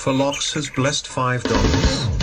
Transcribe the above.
for locks has blessed $5.